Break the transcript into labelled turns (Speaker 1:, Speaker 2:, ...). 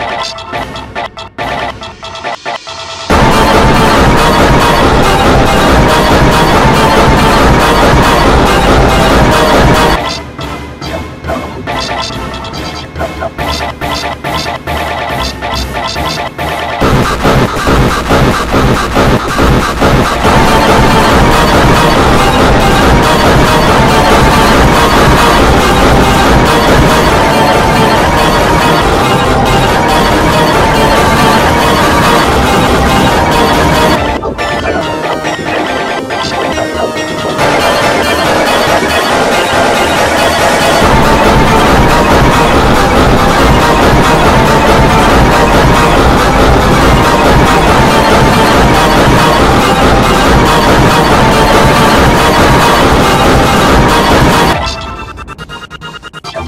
Speaker 1: Podcast.